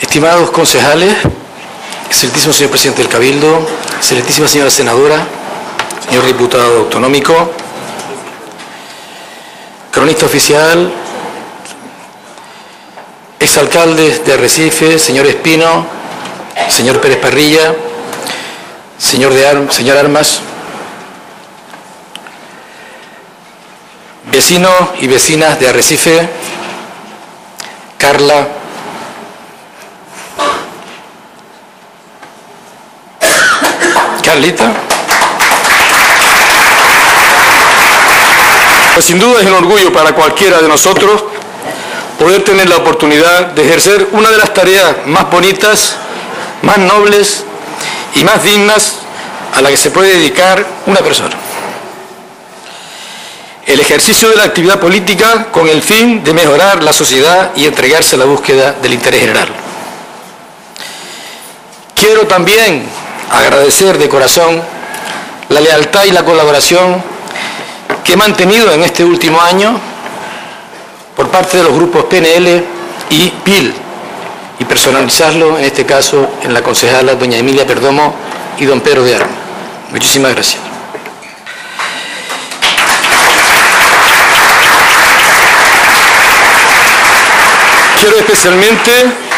Estimados concejales, excelentísimo señor presidente del Cabildo, excelentísima señora senadora, señor diputado autonómico, cronista oficial, exalcaldes de Arrecife, señor Espino, señor Pérez Parrilla, señor, de Ar señor Armas, vecinos y vecinas de Arrecife, Carla, Pues sin duda es un orgullo para cualquiera de nosotros poder tener la oportunidad de ejercer una de las tareas más bonitas, más nobles y más dignas a la que se puede dedicar una persona. El ejercicio de la actividad política con el fin de mejorar la sociedad y entregarse a la búsqueda del interés general. Quiero también agradecer de corazón la lealtad y la colaboración que he mantenido en este último año por parte de los grupos PNL y PIL y personalizarlo en este caso en la concejala doña Emilia Perdomo y don Pedro de Arma. Muchísimas gracias. Quiero especialmente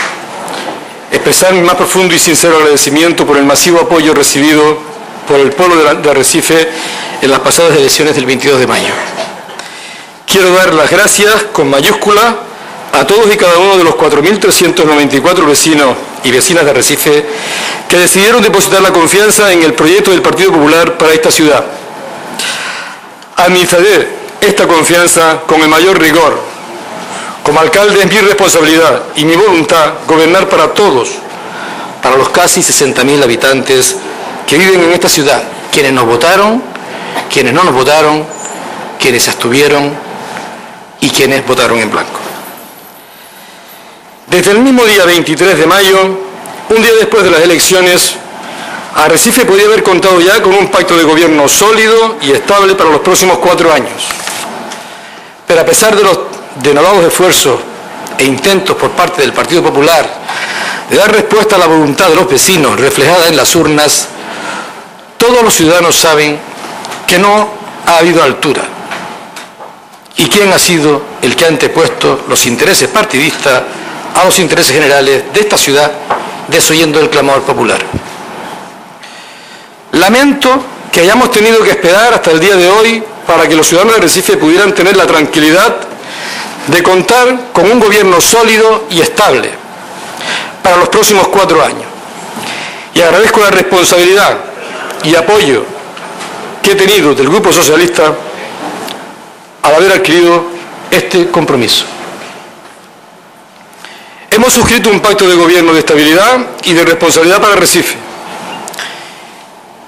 expresar mi más profundo y sincero agradecimiento por el masivo apoyo recibido por el pueblo de Arrecife en las pasadas elecciones del 22 de mayo. Quiero dar las gracias con mayúscula a todos y cada uno de los 4.394 vecinos y vecinas de Arrecife que decidieron depositar la confianza en el proyecto del Partido Popular para esta ciudad. Administraré esta confianza con el mayor rigor, como alcalde es mi responsabilidad y mi voluntad gobernar para todos, para los casi 60.000 habitantes que viven en esta ciudad, quienes nos votaron, quienes no nos votaron, quienes abstuvieron y quienes votaron en blanco. Desde el mismo día 23 de mayo, un día después de las elecciones, Arrecife podía haber contado ya con un pacto de gobierno sólido y estable para los próximos cuatro años. Pero a pesar de los denodados esfuerzos e intentos por parte del Partido Popular de dar respuesta a la voluntad de los vecinos reflejada en las urnas, todos los ciudadanos saben que no ha habido altura. ¿Y quién ha sido el que ha antepuesto los intereses partidistas a los intereses generales de esta ciudad, desoyendo el clamor popular? Lamento que hayamos tenido que esperar hasta el día de hoy para que los ciudadanos de Recife pudieran tener la tranquilidad de contar con un gobierno sólido y estable para los próximos cuatro años. Y agradezco la responsabilidad y apoyo que he tenido del Grupo Socialista al haber adquirido este compromiso. Hemos suscrito un pacto de gobierno de estabilidad y de responsabilidad para Recife.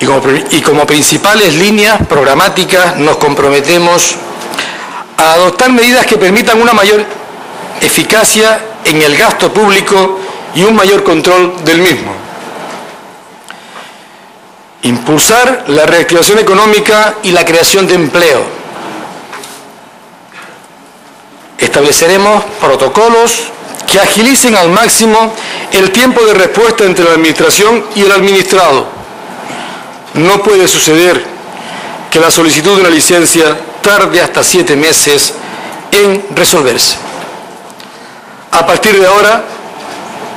Y como, y como principales líneas programáticas nos comprometemos a adoptar medidas que permitan una mayor eficacia en el gasto público y un mayor control del mismo. Impulsar la reactivación económica y la creación de empleo. Estableceremos protocolos que agilicen al máximo el tiempo de respuesta entre la Administración y el administrado. No puede suceder que la solicitud de una licencia tarde hasta siete meses en resolverse. A partir de ahora,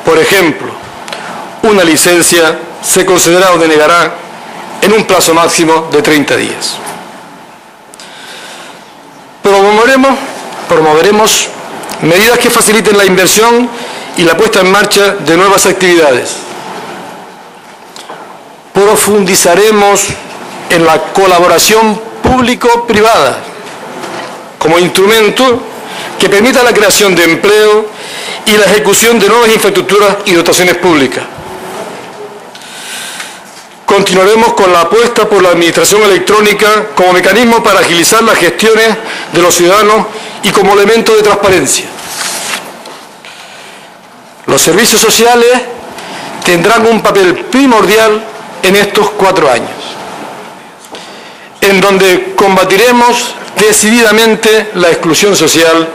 por ejemplo, una licencia se concederá o denegará en un plazo máximo de 30 días. Promoveremos, promoveremos medidas que faciliten la inversión y la puesta en marcha de nuevas actividades. Profundizaremos en la colaboración público-privada como instrumento que permita la creación de empleo y la ejecución de nuevas infraestructuras y dotaciones públicas. Continuaremos con la apuesta por la administración electrónica como mecanismo para agilizar las gestiones de los ciudadanos y como elemento de transparencia. Los servicios sociales tendrán un papel primordial en estos cuatro años en donde combatiremos decididamente la exclusión social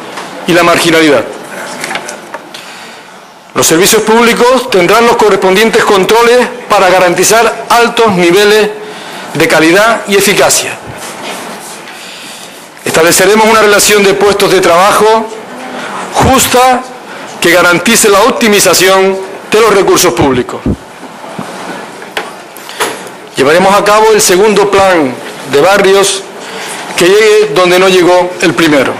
y la marginalidad. Los servicios públicos tendrán los correspondientes controles para garantizar altos niveles de calidad y eficacia. Estableceremos una relación de puestos de trabajo justa que garantice la optimización de los recursos públicos. Llevaremos a cabo el segundo plan de barrios que llegue donde no llegó el primero.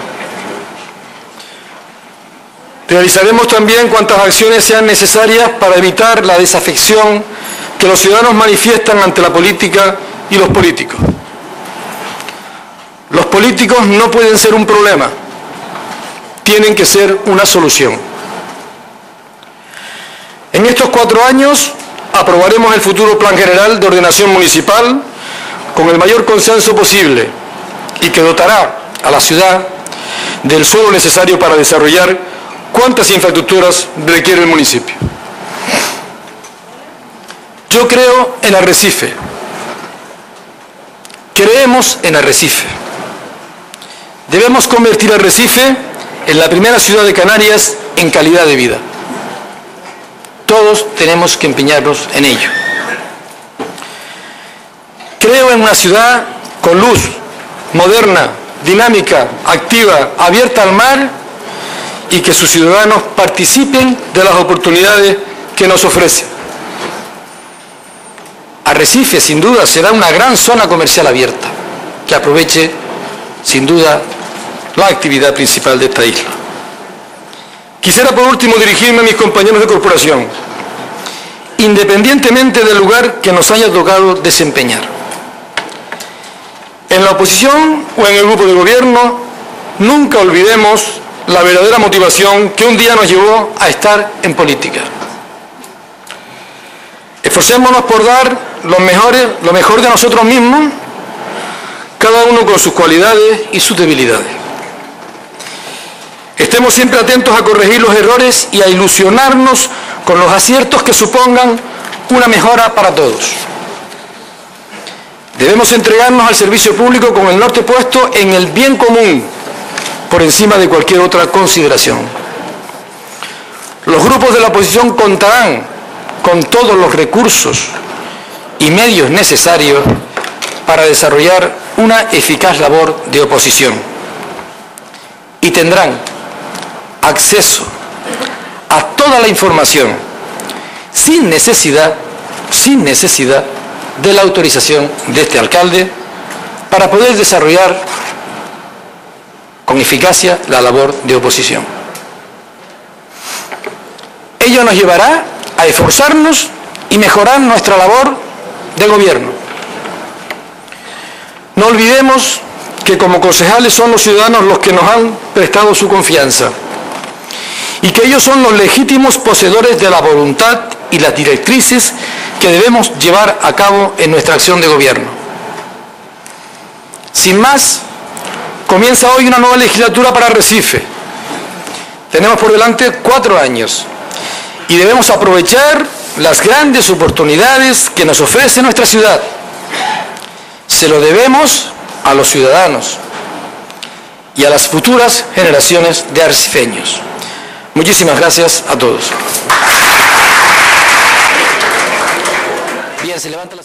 Realizaremos también cuantas acciones sean necesarias para evitar la desafección que los ciudadanos manifiestan ante la política y los políticos. Los políticos no pueden ser un problema, tienen que ser una solución. En estos cuatro años aprobaremos el futuro Plan General de Ordenación Municipal con el mayor consenso posible y que dotará a la ciudad del suelo necesario para desarrollar cuántas infraestructuras requiere el municipio. Yo creo en Arrecife. Creemos en Arrecife. Debemos convertir Arrecife en la primera ciudad de Canarias en calidad de vida. Todos tenemos que empeñarnos en ello. Creo en una ciudad con luz, moderna, dinámica, activa, abierta al mar y que sus ciudadanos participen de las oportunidades que nos ofrece. Arrecife, sin duda, será una gran zona comercial abierta que aproveche, sin duda, la actividad principal de esta isla. Quisiera por último dirigirme a mis compañeros de corporación, independientemente del lugar que nos haya tocado desempeñar. En la oposición o en el grupo de gobierno, nunca olvidemos la verdadera motivación que un día nos llevó a estar en política. Esforcémonos por dar lo, mejores, lo mejor de nosotros mismos, cada uno con sus cualidades y sus debilidades. Estemos siempre atentos a corregir los errores y a ilusionarnos con los aciertos que supongan una mejora para todos. Debemos entregarnos al servicio público con el norte puesto en el bien común por encima de cualquier otra consideración. Los grupos de la oposición contarán con todos los recursos y medios necesarios para desarrollar una eficaz labor de oposición y tendrán acceso a toda la información sin necesidad, sin necesidad de la autorización de este alcalde para poder desarrollar con eficacia la labor de oposición. Ello nos llevará a esforzarnos y mejorar nuestra labor de gobierno. No olvidemos que como concejales son los ciudadanos los que nos han prestado su confianza y que ellos son los legítimos poseedores de la voluntad y las directrices que debemos llevar a cabo en nuestra acción de gobierno. Sin más, Comienza hoy una nueva legislatura para Recife. Tenemos por delante cuatro años y debemos aprovechar las grandes oportunidades que nos ofrece nuestra ciudad. Se lo debemos a los ciudadanos y a las futuras generaciones de arcifeños. Muchísimas gracias a todos. Se levanta la